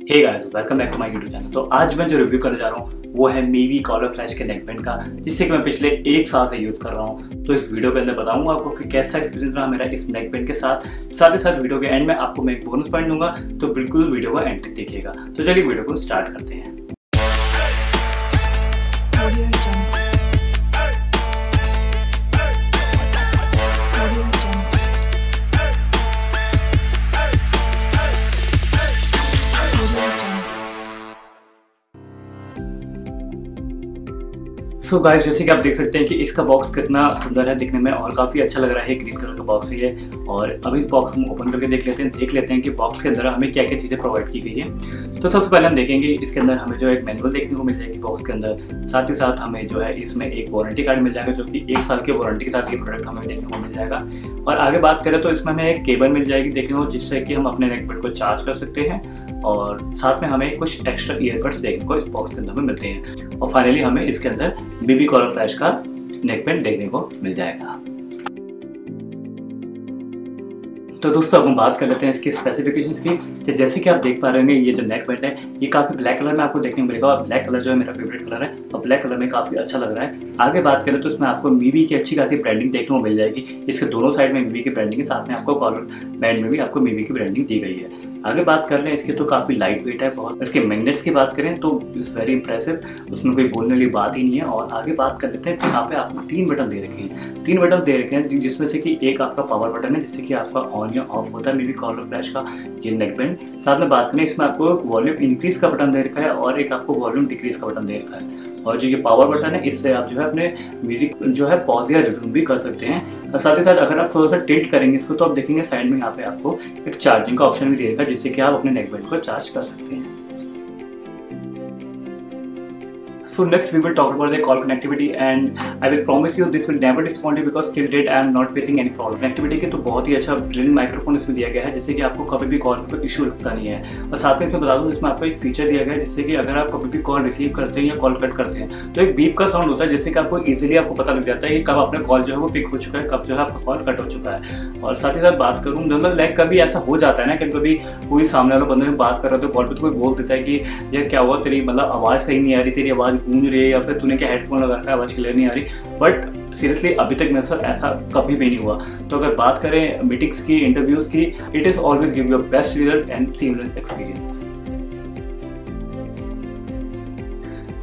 Hey guys welcome back to my YouTube channel तो आज मैं जो रिव्यू करने जा रहा हूँ, वो है मीवी कॉलर फ्लैश के नेकबैंड का, जिससे कि मैं पिछले एक साल से यूज़ कर रहा हूँ। तो इस वीडियो के अंदर बताऊँगा आपको कि कैसा एक्सपीरियंस रहा मेरा इस नेकबैंड के साथ साथ ही साथ वीडियो के एंड में आपको मैं एक बोनस पॉइंट दूँगा तो बिल्कुल वीडियो का एंड तक देखिएगा। तो चलिए वीडियो को स्टार्ट करते हैं। सो so गाइस जैसे कि आप देख सकते हैं कि इसका बॉक्स कितना सुंदर है, दिखने में और काफ़ी अच्छा लग रहा है ग्रीन कलर का बॉक्स है और अभी इस बॉक्स हम ओपन करके देख लेते हैं, देख लेते हैं कि बॉक्स के अंदर हमें क्या क्या चीज़ें प्रोवाइड की गई है। तो सबसे पहले हम देखेंगे, इसके अंदर हमें जो है एक मैनुअल देखने को मिल जाएगी बॉक्स के अंदर। साथ ही साथ हमें जो है इसमें एक वारंटी कार्ड मिल जाएगा, जो कि एक साल की वारंटी के साथ ये प्रोडक्ट हमें देखने को मिल जाएगा। और आगे बात करें तो इसमें हमें एक केबल मिल जाएगी देखने को, जिससे कि हम अपने नेकबैंड को चार्ज कर सकते हैं। और साथ में हमें कुछ एक्स्ट्रा ईयरबड्स देखने को इस बॉक्स के अंदर में मिलते हैं। और फाइनली हमें इसके अंदर बीबी कॉलर फ्लैश का नेक पेंट देखने को मिल जाएगा। तो दोस्तों, अब हम बात कर लेते हैं इसकी स्पेसिफिकेशंस की तो जैसे कि आप देख पा रहे होंगे, ये जो नेक बैंड है, ये काफ़ी ब्लैक कलर में आपको देखने को मिलेगा और ब्लैक कलर जो है मेरा फेवरेट कलर है, और ब्लैक कलर में काफ़ी अच्छा लग रहा है। आगे बात करें तो इसमें आपको मीवी की अच्छी खासी ब्रांडिंग देखने को मिल जाएगी। इसके दोनों साइड में मीवी की ब्रांडिंग है साथ में आपको कॉलर बैंड में भी आपको मीवी की ब्रांडिंग दी गई है। आगे बात कर हैं इसके तो काफ़ी लाइट वेट है, बहुत। इसके मैग्नेट्स की बात करें तो इट्स वेरी इंप्रेसिव उसमें कोई बोलने वाली बात ही नहीं है। और आगे बात कर लेते हैं तो यहाँ पे आपको तीन बटन दे रखे हैं। तीन बटन दे रखे हैं जिसमें से कि एक आपका पावर बटन है, जिससे कि आपका ऑन या ऑफ़ होता है मे बी कॉलर फ्लैश का ये नेक बैंड साथ में बात करें, इसमें आपको वॉल्यूम इंक्रीज का बटन दे रखा है और एक आपको वॉल्यूम डिक्रीज का बटन दे रखा है। और जो ये पावर बटन है, इससे आप जो है अपने म्यूज़िक जो है पॉज या रिज्यूम भी कर सकते हैं। और साथ ही साथ अगर आप थोड़ा सा टिल्ट करेंगे इसको तो आप देखेंगे साइड में यहाँ पे आपको एक चार्जिंग का ऑप्शन भी देगा जिससे कि आप अपने नेकबैंड को चार्ज कर सकते हैं। So, next we will talk about the call connectivity and I will promise you this will never disappoint you because till date I am not facing any problem. Connectivity के तो बहुत ही अच्छा brilliant microphone इसमें दिया गया है, जिससे कि आपको कभी भी कॉल पर इशू लगता नहीं है। और साथ में इसमें बता दूँ, इसमें आपको एक फीचर दिया गया है, जिससे कि अगर आप कभी भी कॉल रिसीव करते हैं या कॉल कट करते हैं तो एक बीप का साउंड होता है, जिससे कि आपको इजीली आपको पता लग जाता है कि कब अपना कॉल जो है वो पिक हो चुका है, कब जो है आपका कॉल कट हो चुका है। और साथ ही साथ बात करूँ मतलब लाइक कभी ऐसा हो जाता है ना कभी कभी कोई सामने वाला बंदे में बात कर रहा है कॉल पर तो कोई बोल देता है कि, यार क्या हुआ? तेरी मतलब आवाज़ सही नहीं आ रही, तेरी आवाज़ गूंज रही है या फिर तूने क्या हेडफोन लगा रखा है, आवाज़ क्लियर नहीं आ रही। बट सीरियसली अभी तक मेरे साथ ऐसा कभी भी नहीं हुआ। तो अगर बात करें मीटिंग्स की इंटरव्यूज़ की it is always give your best result and seamless experience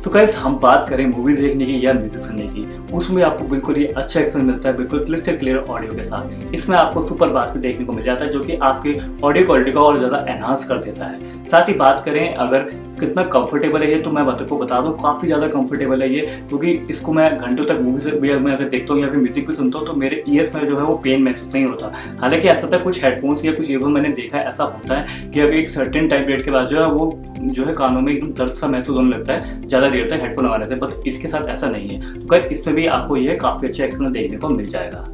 तो गाइस हम बात करें मूवीज़ देखने की या म्यूज़िक सुनने की। उसमें आपको बिल्कुल ये अच्छा एक्सपीरियंस मिलता है, बिल्कुल क्लिस्टर क्लियर ऑडियो के साथ। इसमें आपको सुपर बास भी देखने को मिल जाता है, जो कि आपके ऑडियो क्वालिटी को और ज़्यादा एनहांस कर देता है। साथ ही बात करें अगर कितना कंफर्टेबल है ये तो मैं बात को बता दूँ, काफ़ी ज़्यादा कंफर्टेबल है ये, क्योंकि इसको मैं घंटों तक मूवीज़ भी मैं अगर देखता हूँ या फिर म्यूज़िक भी सुनता हूँ तो मेरे ईयर्स में जो है वो पेन महसूस नहीं होता। हालाँकि ऐसा था, कुछ हेडफोन्स या कुछ ईयरफोन मैंने देखा है, ऐसा होता है कि अगर एक सर्टेन टाइम पीरियड के बाद जो है वो, जो है कानों में एकदम दर्द सा महसूस होने लगता है, ज़्यादा देर तक हेडफोन लगाने से बट इसके साथ ऐसा नहीं है। तो खैर, इसमें भी आपको यह काफ़ी अच्छा एक्सपीरियंस देखने को मिल जाएगा।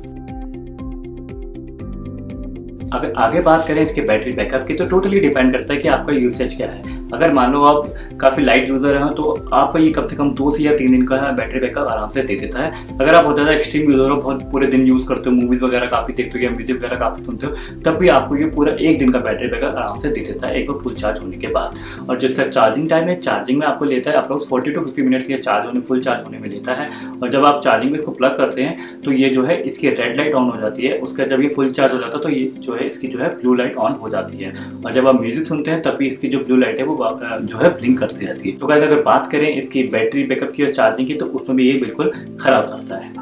अगर आगे बात करें इसके बैटरी बैकअप की तो टोटली डिपेंड करता है कि आपका यूसेज क्या है। अगर मान लो आप काफ़ी लाइट यूज़र हैं तो आपको ये कम से कम दो से या तीन दिन का बैटरी बैकअप आराम से दे देता है। अगर आप बहुत ज़्यादा एक्सट्रीम यूज़र हो, बहुत पूरे दिन यूज़ करते हो मूवीज़ वगैरह काफ़ी देखते हो या म्यूज़िक वगैरह काफ़ी सुनते हो, तब भी आपको ये पूरा एक दिन का बैटरी बैकअप आराम से दे देता है, एक बार फुल चार्ज होने के बाद। और जिसका चार्जिंग टाइम है चार्जिंग में आपको लेता है approx forty to fifty minutes ये चार्ज होने फुल चार्ज होने में लेता है। और जब आप चार्जिंग में इसको प्लग करते हैं तो ये जो है इसकी रेड लाइट ऑन हो जाती है। उसका जब ये फुल चार्ज हो जाता है तो ये जो है इसकी जो है ब्लू लाइट ऑन हो जाती है। और जब आप म्यूज़िक सुनते हैं, तब भी इसकी जो ब्लू लाइट है, वो जो है ब्लिंक करती रहती है। तो गाइस अगर बात करें इसकी बैटरी बैकअप की और चार्जिंग की तो उसमें भी ये बिल्कुल खराब करता है।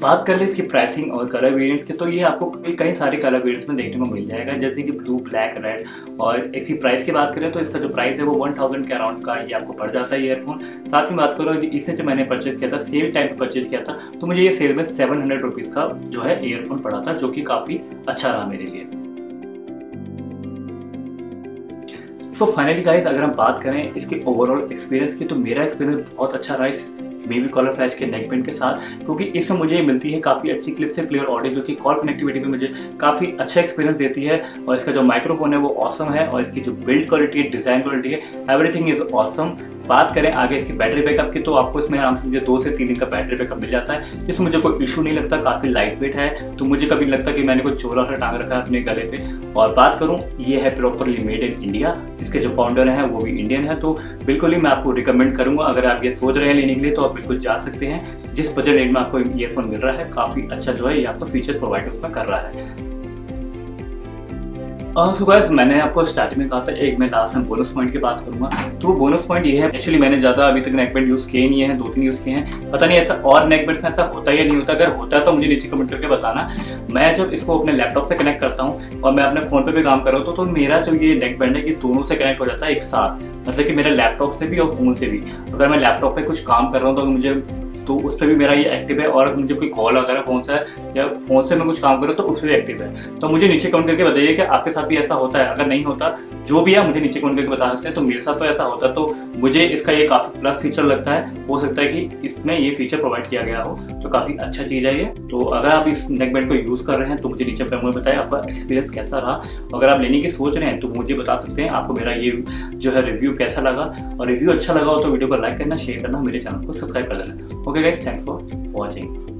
बात कर ले इसकी प्राइसिंग और कलर वेरिएंट्स की तो ये आपको कई सारे कलर वेरिएंट्स में देखने को मिल जाएगा, जैसे कि ब्लू ब्लैक रेड और इसकी प्राइस की बात करें तो इसका जो प्राइस है वो वन थाउज़ेंड के अराउंड का ये आपको पड़ जाता है ईयरफोन साथ में बात करो, इसे जो मैंने परचेज किया था सेल टाइम पर परचेज किया था तो मुझे ये सेल में सेवन का जो है ईयरफोन पड़ा था, जो कि काफ़ी अच्छा रहा मेरे लिए। सो फाइनली गाइज़ अगर हम बात करें इसके ओवरऑल एक्सपीरियंस की तो मेरा एक्सपीरियंस बहुत अच्छा रहा इस बेबी कॉलर फ्लैश के नेक पेंट के साथ, क्योंकि इसमें मुझे मिलती है काफ़ी अच्छी क्लिप से क्लियर ऑडियो जो कि कॉल कनेक्टिविटी में मुझे काफ़ी अच्छा एक्सपीरियंस देती है, और इसका जो माइक्रोफोन है वो ऑसम है, और इसकी जो बिल्ड क्वालिटी है डिज़ाइन क्वालिटी है एवरीथिंग इज़ ऑसम बात करें आगे इसकी बैटरी बैकअप की तो आपको इसमें आराम से दो से तीन दिन का बैटरी बैकअप मिल जाता है। जिसमें मुझे कोई इशू नहीं लगता, काफ़ी लाइट वेट है। तो मुझे कभी लगता कि मैंने कोई चोला सा टांग रखा है अपने गले पे। और बात करूँ, ये है प्रॉपरली मेड इन इंडिया इसके जो फाउंडर हैं, वो भी इंडियन है। तो बिल्कुल ही मैं आपको रिकमेंड करूँगा, अगर आप ये सोच रहे हैं लेने के लिए तो आप बिल्कुल जा सकते हैं। जिस बजट रेट में आपको ईयरफोन मिल रहा है, काफ़ी अच्छा जो है, ये आपको फीचर प्रोवाइड उसमें कर रहा है। सो गाइस मैंने आपको स्टार्टिंग में कहा था एक मैं लास्ट में बोनस पॉइंट की बात करूँगा। तो वो बोनस पॉइंट ये है एक्चुअली मैंने ज़्यादा अभी तक नेकबैंड यूज़ किए नहीं है दो तीन यूज़ किए हैं। पता नहीं ऐसा और नेकबैंड में ऐसा होता या नहीं होता अगर होता है तो मुझे नीचे कमेंट करके बताना। मैं जब इसको अपने लैपटॉप से कनेक्ट करता हूँ और मैं अपने फ़ोन पर भी काम कर रहा हूँ तो, तो मेरा जो ये नेकबैंड है ये दोनों से कनेक्ट हो जाता है एक साथ। मतलब कि मेरे लैपटॉप से भी और फ़ोन से भी। अगर मैं लैपटॉप पर कुछ काम कर रहा हूँ तो मुझे तो उस पर भी मेरा ये एक्टिव है और मुझे कोई कॉल वगैरह फ़ोन से या फ़ोन से मैं कुछ काम करूँ तो उस पर भी एक्टिव है। तो मुझे नीचे कमेंट करके बताइए कि आपके साथ भी ऐसा होता है? अगर नहीं होता जो भी है मुझे नीचे कमेंट करके बता सकते हैं। तो मेरे साथ तो ऐसा होता है तो मुझे इसका ये काफ़ी प्लस फीचर लगता है। हो सकता है कि इसमें ये फीचर प्रोवाइड किया गया हो तो काफ़ी अच्छा चीज़ है ये। तो अगर आप इस नेकबैंड को यूज़ कर रहे हैं तो मुझे नीचे मुझे बताएँ, आपका एक्सपीरियंस कैसा रहा? अगर आप लेने की सोच रहे हैं तो मुझे बता सकते हैं, आपको मेरा ये जो है रिव्यू कैसा लगा। और रिव्यू अच्छा लगा हो तो वीडियो को लाइक करना शेयर करना, मेरे चैनल को सब्सक्राइब कर देना okay guys thanks for watching